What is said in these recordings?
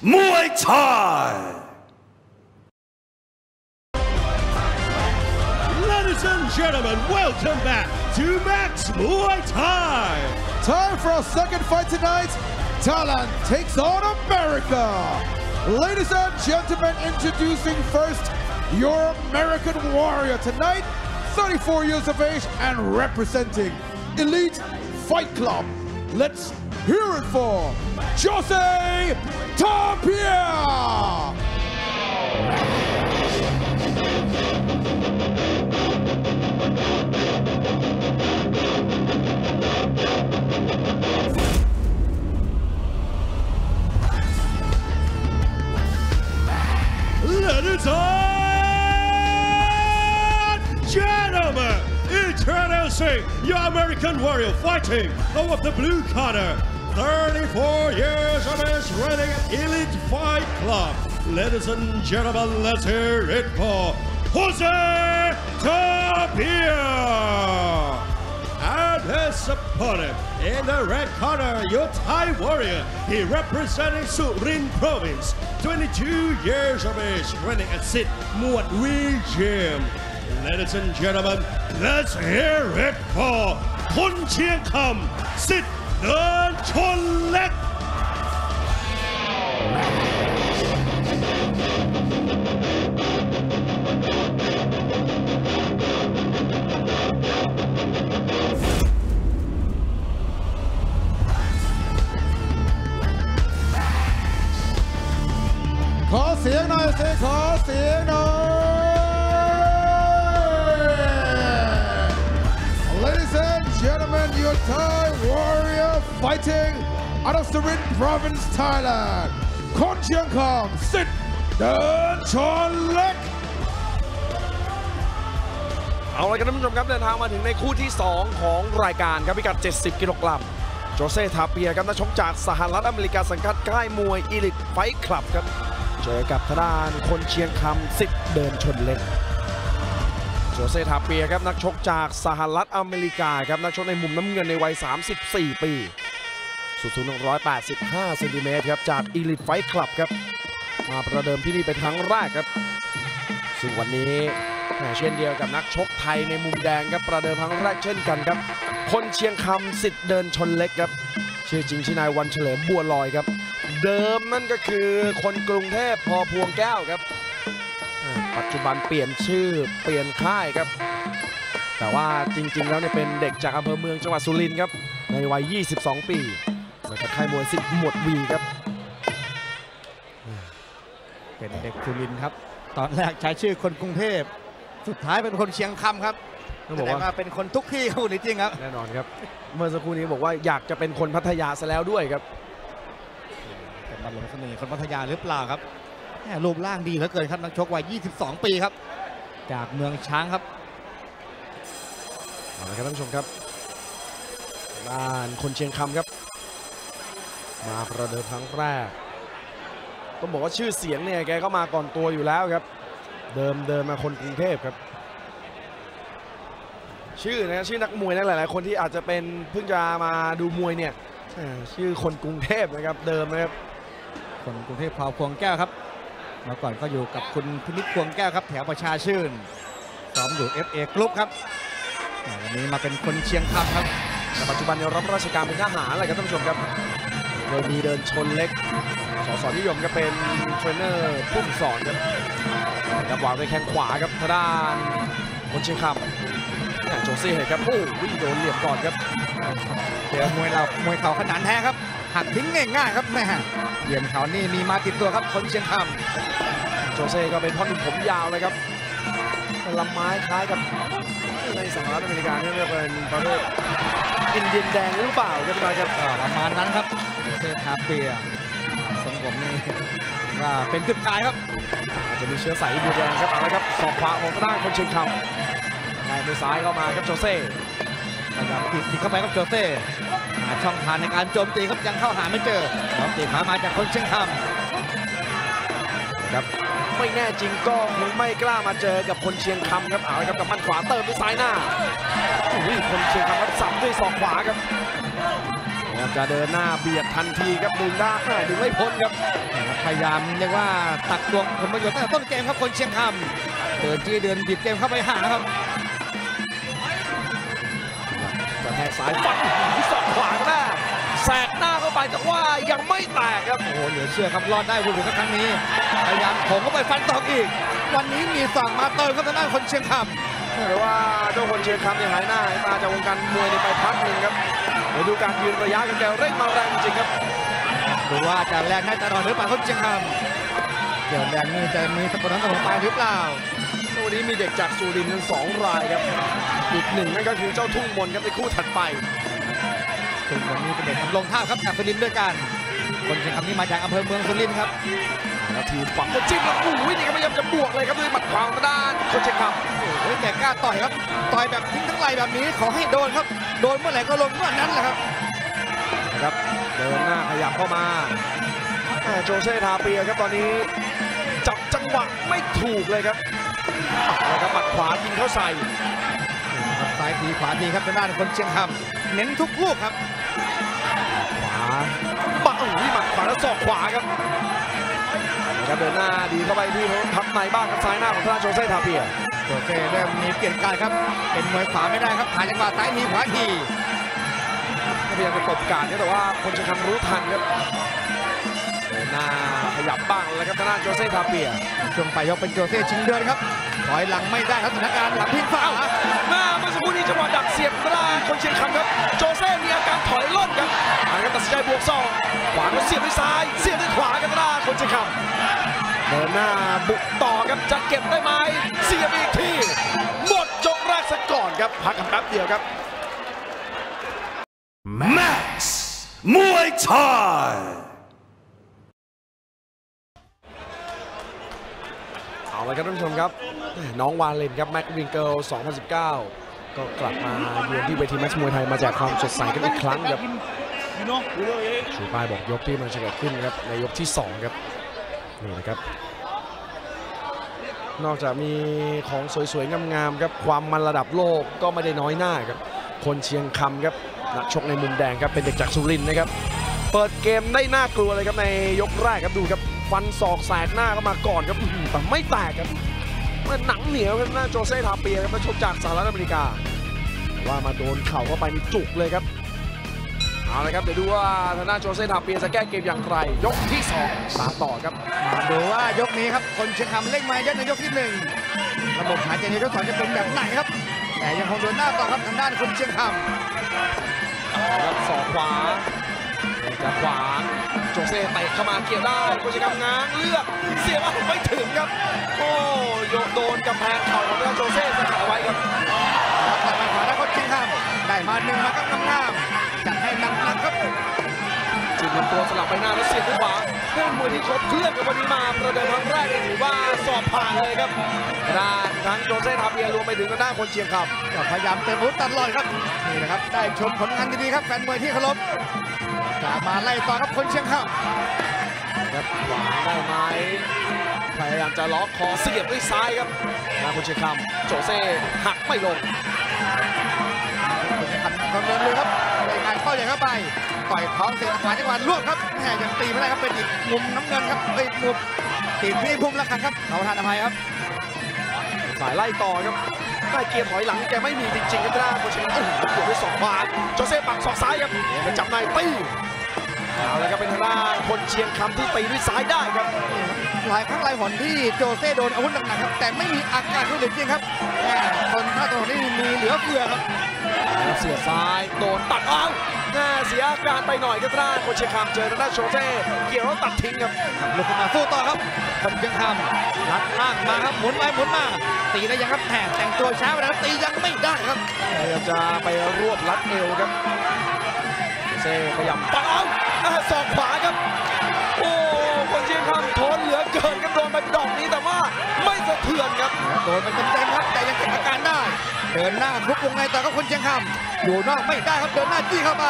Muay Thai. Ladies and gentlemen, welcome back to Max Muay Thai. Time for our second fight tonight. Thailand takes on America. Ladies and gentlemen, introducing first your American warrior tonight, 34 years of age and representing Elite Fight Club. Let's hear it for Jose Tapia. Ladies and gentlemen, introducing your American warrior fighting out of the blue corner. 34 years of his running Elite Fight Club. Ladies and gentlemen, let's hear it for Jose Tapia. And his opponent in the red corner, your Thai warrior. He representing Surin province, 22 years of age, running at Sit Wee Gym. Ladies and gentlemen, let's hear it for คนเชียงคำสิทธิ์เดินชนเล็ก Province, Thailand. Kon Chiang Kong, sit, เดินชนเล็ก เอาละครับท่านผู้ชมครับเดินทางมาถึงในคู่ที่ 2 ของรายการครับพิกัด 70 กิโลกรัมโจเซ่ทาเปียครับนักชกจากสหรัฐอเมริกาสังกัดค่ายมวยอีลิทไฟท์คลับครับเจอกับทางด้านคนเชียงคำสิทธิ์เดินชนเล็กโจเซ่ทาเปียครับนักชกจากสหรัฐอเมริกาครับนักชกในมุมน้ำเงินในวัย 34 ปี สูงสูง185เซนติเมตรครับจากอีลิทไฟท์คลับครับมาประเดิมที่นี่เป็นครั้งแรกครับ ซึ่งวันนี้แเช่นเดียวกับนักชกไทยในมุมแดงครับประเดิมครั้งแรกเช่นกันครับ คนเชียงคำสิทธิ์เดินชนเล็กครับชื่อจริงชื่อนายวันเฉลิมบัวลอยครับ เดิมนั่นก็คือคนกรุงเทพพอพวงแก้วครับ ปัจจุบันเปลี่ยนชื่อเปลี่ยนค่ายครับ แต่ว่าจริง ๆ แล้วเนี่ยเป็นเด็กจากอำเภอเมืองจังหวัดสุรินทร์ครับในวัย 22 ปี มาจากค่ายมวยสิทธิ์หมวดวีครับ เป็นเด็กสุรินทร์ครับ ตอนแรกใช้ชื่อคนกรุงเทพ สุดท้ายเป็นคนเชียงคำครับต้องแสบอกดงว่าว่าเป็นคนทุกที่ครับคุณจริงครับ แน่นอนครับ เมื่อสักครู่นี้บอกว่าอยากจะเป็นคนพัทยาซะแล้วด้วยครับเป็นบัลลงก์เสน่ห์คนพัทยาหรือเปล่าครับแหม่รูปร่างดีเหลือเกินครับนักชกวัย 22 ปีครับ จากเมืองช้างครับเอาละครับท่านผู้ชมครับด้านคนเชียงคำครับ มาประเดิมครั้งแรก ต้องบอกว่าชื่อเสียงเนี่ยแกก็มาก่อนตัวอยู่แล้วครับ เดิมเดิมมาคนกรุงเทพครับ ชื่อนะชื่อนักมวยนะหลาย ๆ คนที่อาจจะเป็นเพิ่งจะมาดูมวยเนี่ยเอ่อชื่อคนกรุงเทพนะครับเดิมนะครับคนกรุงเทพพาวพวงแก้วครับเมื่อก่อนก็อยู่กับคุณพินิจพวงแก้วครับ แถวประชาชื่นซ้อมอยู่ FA กรุ๊ปครับแหม่วันนี้มาเป็นคนเชียงคำครับแต่ปัจจุบันเนี่ยรับราชการเป็นทหารอะไรครับท่านผู้ชมครับ โดยมีเด่นชนเล็กสสนิยมก็เป็นเทรนเนอร์ผู้ฝึกสอนครับครับวางด้วยแข้งขวาครับทางด้านคนเชียงคำเนี่ยโจเซ่เห็นครับโอ้วิ่งโดนเหลี่ยมก่อนครับเจอมวยเรามวยเข่าขนานแท้ครับหักทิ้งง่ายๆครับแม่เหลี่ยมเขานี่มีมาติดตัวครับคนเชียงคำโจเซ่ก็เป็นพ่อหนุ่มผมยาวเลยครับลำไม้คล้ายกับในสหรัฐอเมริกาเนี่ยเรียกเป็นประเภทอินเดียนแดงหรือเปล่าครับพี่น้อยครับก็ประมาณนั้นครับ เซทาเปียทรงผมนี่ว่าเป็นจุดขายครับ อาจจะมีเชื้อสายอินเดียแดงครับเอาละครับสอบขวาของทางด้านคนเชียงคำได้มือซ้ายเข้ามาครับโจเซ่พยายามติดเข้าไปครับโจเซ่หาช่องทางในการโจมตีครับยังเข้าหาไม่เจอพร้อมตีขามาจากคนเชียงคำครับไม่แน่จริงก็คงไม่กล้ามาเจอกับคนเชียงคำครับเอาละครับกับมันขวาเติมด้วยซ้ายหน้าคนเชียงคำครับสับด้วยศอกขวาครับ จะเดินหน้าเบียดทันทีครับดึงได้แม่ดึงไม่พ้นครับ พยายามเรียกว่าตักตวงผลประโยชน์ตั้งแต่ต้นเกมครับคนเชียงคำเดินจี้เดินบิดเกมเข้าไปหาครับกระแทกซ้ายฟันสอกขวาหน้าแสกหน้าเข้าไปแต่ว่ายังไม่แตกครับ โอ้โหเหลือเชื่อครับรอดได้บุญครับครั้งนี้ พยายามโผงเข้าไปฟันตอกอีก วันนี้มีสั่งมาเติมครับทางด้านคนเชียงคหรือว่าเจ้าคนเชียงคำเนี่ยหายหน้าหายตาจากวงการมวยในไปพักหนึ่งครับ เดี๋ยวดูการยืนระยะกันแกเร่งมาแรงจริงครับำดูว่าจะแรงได้ตลอดหรือเปล่าคนเชียงคำเกี่ยวแรงนี่จะมีสปอร์ตนั้นตลอดไปหรือเปล่าวันนี้มีเด็กจากสุรินทร์ทั้งสองรายครับ อีกหนึ่งนั่นก็คือเจ้าทุ่งมนต์ครับในคู่ถัดไปถึงวันนี้เป็นเด็กทำลงท่าครับจากสุรินทร์ด้วยกัน คนเชียงคำนี่มาจากอำเภอเมืองสุรินทร์ครับ แล้วทีมฝังก็จิ้มแล้วอุ้ยนี่ก็พยายามจะบวกเลยครับด้วยหมัดขวาของด้านคนเชียงคำโอ้ยแกกล้าต่อยครับ ต่อยแบบทิ้งทั้งไหลแบบนี้ขอให้โดนครับ โดนเมื่อไหร่ก็ลงเมื่อนั้นแหละครับนะครับเดินหน้าขยับเข้ามาแม่โจเซ่ทาเปียครับตอนนี้จับจังหวะไม่ถูกเลยครับแล้วก็หมัดขวายิงเข้าใส่ซ้ายทีขวาทีครับทางด้านคนเชียงคำเน้นทุกลูกครับขวาบักโอ้ยหมัดขวาแล้วศอกขวาครับ นะครับเดินหน้าดีเข้าไปที่ทับในบ้างครับซ้ายหน้าของทางด้านโจเซ่ทาเปียโจเซ่เริ่มมีเปลี่ยนการครับ เป็นมวยขวาไม่ได้ครับหาจังหวะซ้ายทีขวาทีพยายามจะตบการครับแต่ว่าคนจะทำรู้ทันครับเดินหน้า ขยับบ้างแล้วครับทางด้านโจเซ่ทาเปียช่วงปลายยกเป็นโจเซ่ชิงเดินครับถอยหลังไม่ได้ครับสถานการณ์หลังพิงฟ้าหน้าเมื่อสักครู่นี้จังหวะดักเสียบทางด้านคนเชียงคำครับ โจเซ่มีอาการถอยล่นครับอ่านครับตัดสินใจบวกศอกขวาก็เสียบด้วยซ้าย เสียบด้วยขวากันทางด้านคนเชียงคำเดินหน้าบุกต่อครับจะเก็บได้ไหมเสียบอีกทีหมดยกแรกซะก่อนครับพักกันแป๊บเดียวครับ Max Muay Thai. เอาละครับท่านผู้ชมครับ น้องวานเลนครับแม็กวิงเกิล 2019 ก็กลับมาเยือนที่เวทีแม็กซ์มวยไทยมาแจกความสดใสกันอีกครั้งครับชูป้ายบอกยกที่มันจะเกิดขึ้นครับในยกที่ 2 ครับนี่นะครับ นอกจากมีของสวยๆ งามๆครับความมันระดับโลกก็ไม่ได้น้อยหน้าครับคนเชียงคำครับนักชกในมุมแดงครับเป็นเด็กจากสุรินทร์นะครับ เปิดเกมได้น่ากลัวเลยครับในยกแรกครับดูครับ ฟันศอกแสกหน้าเข้ามาก่อนครับอื้อหือแต่ไม่แตกครับมันหนังเหนียวครับหน้าโจเซ่ทาเปียครับนักชกจากสหรัฐอเมริกาแต่ว่ามาโดนเข่าเข้าไปนี่จุกเลยครับเอาละครับเดี๋ยวดูว่าทางด้านโจเซ่ทาเปียจะแก้เกมอย่างไร ยกที่สองตามต่อครับมาดูว่ายกนี้ครับคนเชียงคำเล่งไม้เยอะในยกที่หนึ่งระบบหายใจในยกสองจะเป็นแบบไหนครับ แต่ยังคงเดินหน้าต่อครับทางด้านคนเชียงคครับศอกขวา จะขวางโจเซ่เตะเข้ามาเกี่ยวได้โคชิกำง้างเลือกเสียว่าไม่ถึงครับ โอ้โยนโดนกำแพงเข่าของทางด้านโจเซ่สกัดเอาไว้ครับำตัดมาขวาได้คนเชียงคำได้มาหนึ่งมาครับงามๆจัดให้หนักๆครับจิบลำตัวสลับไปหน้าแล้วเสียบด้วยขวาเรื่องมวยที่ครบเครื่องกับวันนี้มาประเดิมครั้งแรกนี่ถือว่าสอบผ่านเลยครับด้านทั้งโจเซ่ทาเปียรวมไปถึงทางด้านคนเชียงคำก็พยายามเต็มอาวุธตลอดครับนี่นะครับได้ชมผลงานดีๆครับแฟนมวยที่เคารพ จะมาไล่ต่อครับคนเชียงคำครับขวาได้ไหมพยายามจะล็อกคอเสียบด้วยซ้ายครับนาคนเชียงคำโจเซ่หักไม่ลงคนเชียงคำความเดินเลยครับรายงานเข้าใหญ่เข้าไปต่อยท้องเสียขวาจังหวะรวบครับแหมยังตีไม่ได้ครับเป็นอีกมุมน้ำเงินครับเอ้ยมุมตีที่พุ่มละครั้งครับเราทานอภัยครับสายไล่ต่อครับได้เกียร์ถอยหลังแกไม่มีจริงๆครับด้านคนเชียงคำโอ้โหบวกด้วยศอกขวาโจเซ่ปักศอกซ้ายครับไปจับในตี เอาละครับเป็นทางด้านคนเชียงคำที่ตีด้วยซ้ายได้ครับ หลายครั้งหลายหนที่โจเซ่โดนอาวุธหนักๆครับ แต่ไม่มีอาการรุนแรงจริงครับแหมคนท่าตรงนี้มีเหลือเฟือครับแล้วเสียบซ้ายโดนตัดเอาแน่เสียอาการไปหน่อยครับด้านคนเชียงคำเจอทางด้านโจเซ่เกี่ยวแล้วตัดทิ้งครับ ลุกขึ้นมาสู้ต่อครับคนเชียงคำลัดล่างมาครับหมุนไปหมุนมา ตีได้ยังครับแหมแต่งตัวช้าไปแล้วตียังไม่ได้ครับพยายามจะไปรวบรัดเอวครับเซ่ขยับปังเอาอ่า ศอกขวาครับ โอ้คนเชียงคำทนเหลือเกินครับโดนไปดอกนี้แต่ว่าไม่สะเทือนครับโดนไปเต็มๆครับแต่ยังเก็บอาการได้ เดินหน้าทุบวงในต่อครับคนเชียงคำอยู่นอกไม่ได้ครับเดินหน้าจี้เข้าไป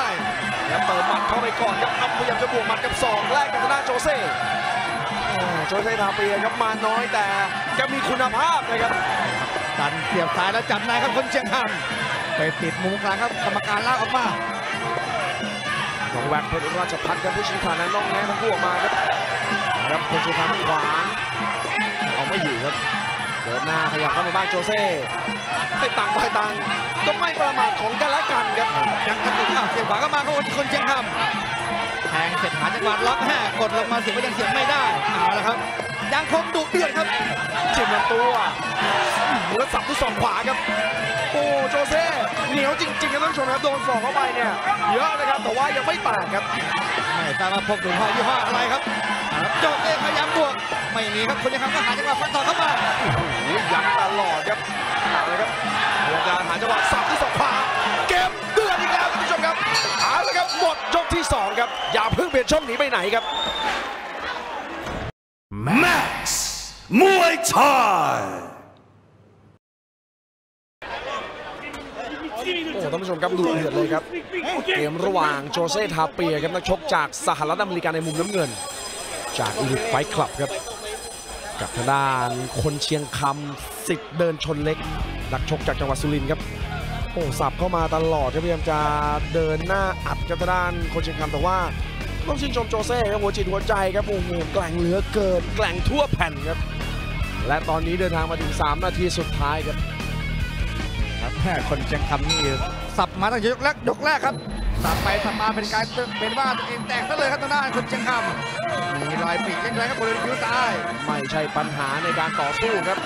แล้วเติมหมัดเข้าไปก่อนครับเอาพยายามจะบวกหมัดกับศอกแรกกับทางด้านโจเซ่อ่าโจเซ่ทาเปียครับมาน้อยแต่แกมีคุณภาพนะครับดันเสียบซ้ายแล้วจับในครับคนเชียงคำไปติดมุมกลางครับกรรมการลากออกมาโด ของแว็กเพชรราชพัฒน์ครับผู้ชี้ขาดนั้นน้องแง้ทั้งคู่ออกมาครับนะครับคนชี้ขาดขวาเอาไม่อยู่ครับเดินหน้าขยับเข้ามาบ้างโจเซ่ไม่ต่างฝ่ายต่างก็ไม่ประมาทของกันและกันครับยังกระตุกอ้าวเสียบขวาก็มาเข้าคนเชียงคำแทงเสร็จหาจังหวะล็อกแห่กดลงมาเสียบก็ยังเสียบไม่ได้เอาละครับ ยังคงดุเดือดครับจิ้มลำตัวแล้วสับด้วยศอกขวาครับ โอ้โจเซ่เหนียวจริงๆครับท่านผู้ชมครับโดนศอกเข้าไปเนี่ยเยอะนะครับแต่ว่ายังไม่แตกครับไม่ทราบว่าพกถุงห่อยี่ห้ออะไรครับเอาละครับโจเต้พยายามบวกไม่มีครับคนเชียงคำก็หาจังหวะฟันต่อเข้ามาโอ้ยยัดตลอดครับเอาเลยครับพยายามจะหาจังหวะสับด้วยศอกขวาเกมเดือดอีกแล้วท่านผู้ชมครับเอาละครับหมดยกที่สองครับอย่าเพิ่งเปลี่ยนช่องหนีไปไหนครับ Max Muay Thai. โอ้ ท่านผู้ชมครับดูเดือดเลยครับเกมระหว่างโจเซ่ทาเปียครับนักชกจากสหรัฐอเมริกาในมุมน้ำเงิน จากอีลิทไฟคลับครับ กับทางด้านคนเชียงคำสิทธิ์เดินชนเล็ก นักชกจากจังหวัดสุรินทร์ครับโอ้สับเข้ามาตลอดครับพยายามจะเดินหน้าอัดกับทางด้านคนเชียงคำแต่ว่าต้องชื่นชมโจเซ่ครับหัวจิตหัวใจครับโอ้โหแกล่งเหลือเกินแกล่งทั่วแผ่นครับและตอนนี้เดินทางมาถึง 3 นาทีสุดท้ายครับ ครับแม่คนเชียงคำนี่สับมาตั้งยกแรกยกแรกครับสับไปสับมาเป็นการเป็นว่าตัวเองแตกซะเลยครับทางด้านคนเชียงคำมีรอยปีกเล็กน้อยครับบริเวณคิ้วซ้ายไม่ใช่ปัญหาในการต่อสู้ครับ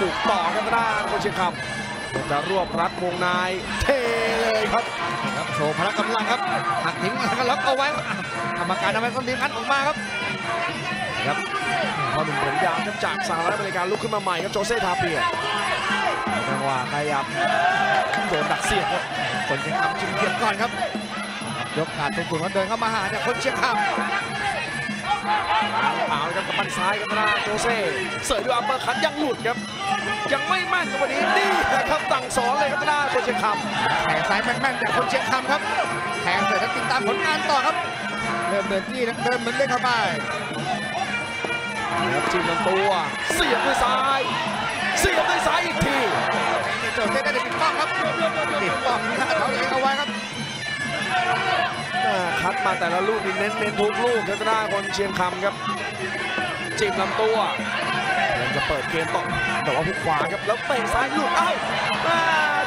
บุกต่อครับทางด้านคนเชียงคำจะรวบรัดวงในเทเลยครับครับโชว์พละกำลังครับหักทิ้งแล้วก็ล็อกเอาไว้กรรมการทำให้ต้นทีมงัดออกมาครับครับพอหนุ่มผมยาวครับจากสหรัฐอเมริกาลุกขึ้นมาใหม่ครับโจเซ่ทาเปีย จังหวะขยับโดนดักเสียบครับคนเชียงคำชิงเกียรติก่อนครับ ยกขาดตรงกลุ่มแล้วเดินเข้ามาหาเนี่ยคนเชียงคเอาเลยครับกับบันซ้ายครับทางด้านโจเซ่เสิร์ฟด้วยอัปเปอร์คัตยังหลุดครับยังไม่แม่นครับวันนี้นี่นะครับสั่งสอนเลยครับทางด้านคนเชียงคำำแทงซ้ายแม่นๆจากคนเชียงคำครับแทงเสร็จแล้วติดตามผลงานต่อครับเริ่มเดินจี้นะเริ่มเหมือนเล่นเข้าไปนะครับจิ้มลำตัวเสียบด้วยซ้ายเสียบด้วยซ้ายอีกทีนี่โจเซ่ได้ติดป้องครับติดป้องหน้าเขาเองเอาไว้ครับอ่าคัดมาแต่ละลูกนี่เน้นเน้นทุกลูกครับทางด้านคนเชียงคำครับจิ้มลำตัวยังจะเปิดเกมต่อแต่ว่าหุกขวาครับแล้วเตะซ้ายลูกเอ้าอ่า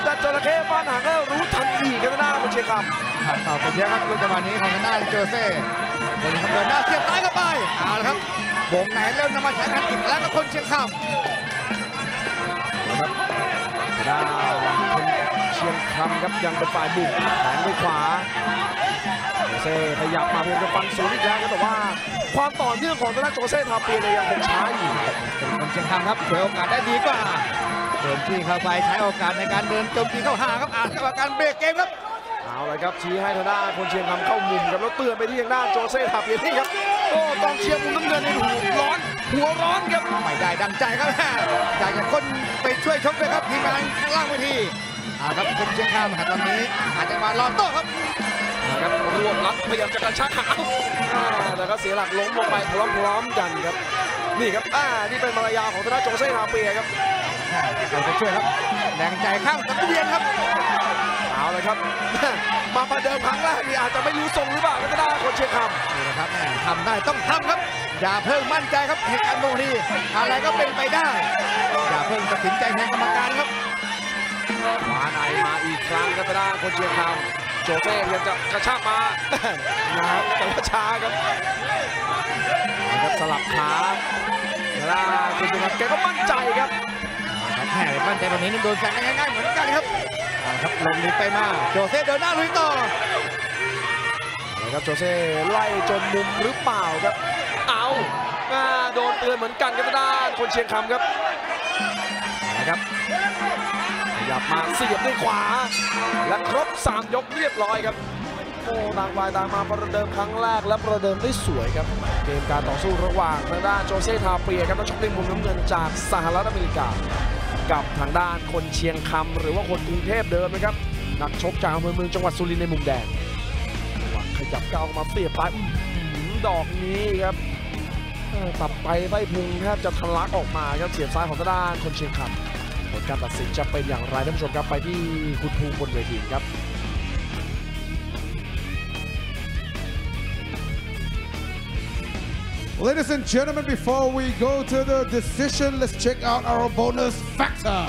จัดจระเข้ฟาดหางก็รู้ทันทีครับทางด้านคนเชียงคำผ่านต่อไปเยอะครับลูกจังหวะนี้ของทางด้านโจเซ่คนทำเดินหน้าเสียบซ้ายเข้าไปเอาละครับวงในเริ่มนำมาใช้กันอีกแล้วกับคนเชียงคำ ด้านคนเชียงคำครับยังเป็นฝ่ายบุกแทงด้วยขวาโจเซ่ขยับมาเพื่อจะฟันศูนย์อีกแล้วแต่ว่า ความต่อเนื่องของทางด้านโจเซ่ทาเปียเนี่ยยังคงช้าอยู่เป็นคนเชียงคำครับฉวยโอกาสได้ดีกว่าเดินที่เข้าไปใช้โอกาสในการเดินโจมตีเข้าหาครับอ่านกรรมการเบรกเกมครับเอาเลยครับชี้ให้ทางด้านคนเชียงคำเข้ามุมครับแล้วเตือนไปที่ทางด้านโจเซ่ทาเปียนี่ครับโอ้กองเชียร์มุมน้ำเงินในหัวร้อน หัวร้อนครับไม่ได้ดังใจครับแม่อยากจะคนไปช่วยชกเลยครับทีมงานข้างล่างเวทีอ่าครับคนเชียงคำหาตอนนี้อาจจะมารอโต้ครับนะครับรวบรัดพยายามจะกระชากหางอ่าแต่ก็เสียหลักล้มลงไปพร้อมๆกันครับ นี่ครับอ่านี่เป็นมารยาของทางด้านโจเซ่ทาเปียครับเราจะช่วยครับแรงใจข้างสังเวียนครับ เอาเลยครับ มาประเดิมครั้งแรกนี่อาจจะไม่รู้ทรงหรือเปล่าก็ได้คนเชียงคนี่นะครับแม่ทำได้ต้องทำครับ อย่าเพิ่งมั่นใจครับเหตุการณ์โมทีอะไรก็เป็นไปได้ อย่าเพิ่งตัดสินใจแทนกรรมการครับำขวาในมาอีกครั้งครับทางด้านคนเชียงคำโจเซ่พยายามจะกระชากมานะครับแต่ว่าช้าครับนะครับสลับขาทางด้านคนเชียงคำแกก็มั่นใจครับครับแม่มั่นใจแบบนี้นี่โดนแซงได้ง่ายๆเหมือนกันครับเอาละครับลงลิฟต์ไปมาโจเซ่เดินหน้าลุยต่อนะครับโจเซ่ไล่จนมุมหรือเปล่าครับ เอาอ่าโดนเตือนเหมือนกันครับทางด้านคนเชียงคำครับนะครับขยับมาเสียบด้วยขวา และครบ 3 ยกเรียบร้อยครับโอ้ต่างฝ่ายต่างมาประเดิมครั้งแรกและประเดิมได้สวยครับ เกมการต่อสู้ระหว่างทางด้านโจเซ่ทาเปียครับนักชกในมุมน้ำเงินจากสหรัฐอเมริกา กับทางด้านคนเชียงคำหรือว่าคนกรุงเทพเดิมนะครับนักชกจากอำเภอเมืองจังหวัดสุรินทร์ในมุมแดงขยับก้าวมาเสียบไปดอกนี้ครับตับไปไส้พุงแทบจะทะลักออกมาครับเสียบซ้ายของทางด้านคนเชียงคำผลการตัดสินจะเป็นอย่างไรท่านผู้ชมครับไปที่คุณภูมิบนเวทีครับ Ladies and gentlemen, before we go to the decision, let's check out our bonus factor.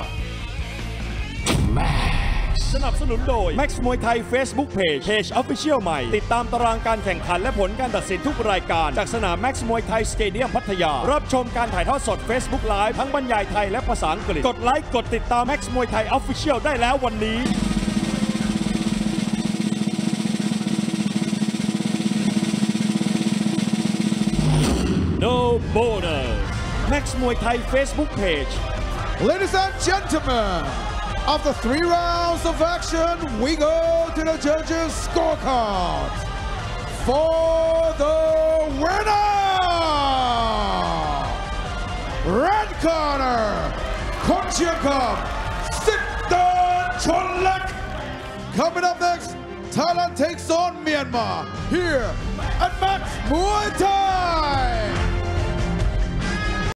สนับสนุนโดย Max มวยไทย Facebook Page Page Official ใหม่ ติดตามตารางการแข่งขันและผลการตัดสินทุกรายการ จากสนาม Max มวยไทยสเตเดียมพัทยา รับชมการถ่ายทอดสด Facebook Live ทั้งบรรยายไทยและภาษาอังกฤษ กดไลค์ กดติดตาม Max มวยไทย Official ได้แล้ววันนี้ Border Max Muay Thai Facebook page. Ladies and gentlemen after three rounds of action we go to the judges scorecards for the winner. Red corner Kochiakov Sikdon Cholak coming up next Thailand takes on Myanmar. Here at Max Muay Thai.